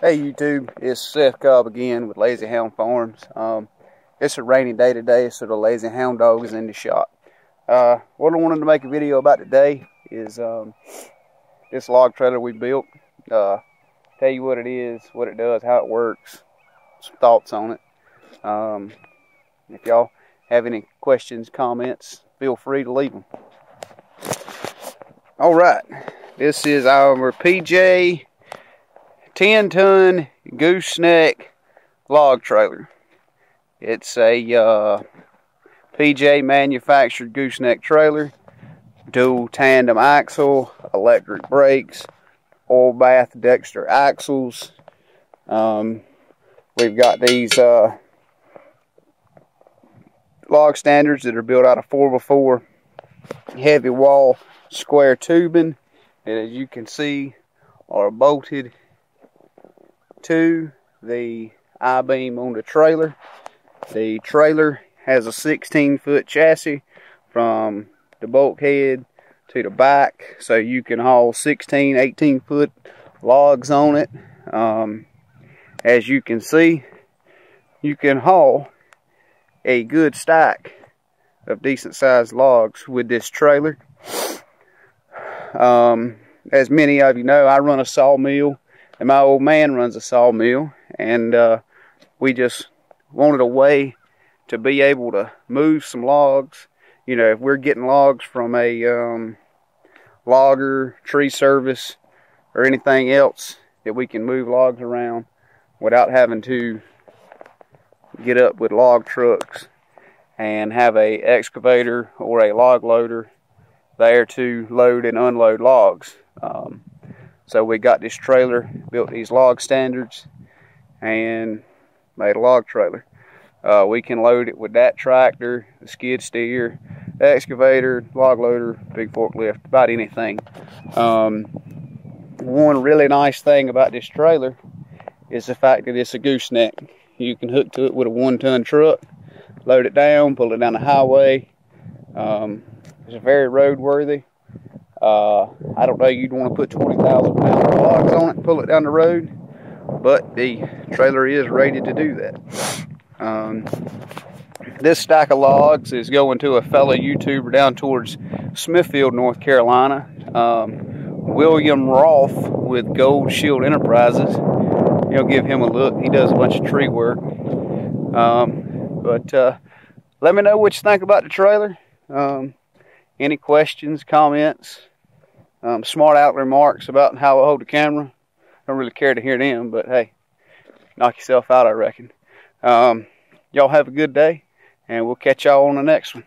Hey YouTube, it's Seth Cobb again with Lazy Hound Farms. Um, it's a rainy day today, so the Lazy Hound dog is in the shop. Uh, what I wanted to make a video about today is um, this log trailer we built. Uh, tell you what it is, what it does, how it works, some thoughts on it. Um, if y'all have any questions, comments, feel free to leave them. All right, this is our PJ 10 ton gooseneck log trailer. It's a uh, PJ manufactured gooseneck trailer, dual tandem axle, electric brakes, oil bath Dexter axles. Um, we've got these uh, log standards that are built out of 4x4 heavy wall square tubing. And as you can see, are bolted to the I-beam on the trailer. The trailer has a 16 foot chassis from the bulkhead to the back so you can haul 16 18 foot logs on it um, as you can see you can haul a good stack of decent sized logs with this trailer um, as many of you know I run a sawmill and my old man runs a sawmill, and uh, we just wanted a way to be able to move some logs. You know, if we're getting logs from a um, logger, tree service, or anything else, that we can move logs around without having to get up with log trucks and have a excavator or a log loader there to load and unload logs. Um, so we got this trailer, built these log standards, and made a log trailer. Uh, we can load it with that tractor, the skid steer, excavator, log loader, big forklift, about anything. Um, one really nice thing about this trailer is the fact that it's a gooseneck. You can hook to it with a one-ton truck, load it down, pull it down the highway. Um, it's very roadworthy. Uh, I don't know, you'd want to put 20,000 pound logs on it pull it down the road, but the trailer is ready to do that. Um, this stack of logs is going to a fellow YouTuber down towards Smithfield, North Carolina. Um, William Rolfe with Gold Shield Enterprises. You'll give him a look. He does a bunch of tree work. Um, but uh, let me know what you think about the trailer. Um, any questions, comments, um, smart aleck remarks about how I hold the camera. Don't really care to hear them, but hey, knock yourself out, I reckon. Um, y'all have a good day, and we'll catch y'all on the next one.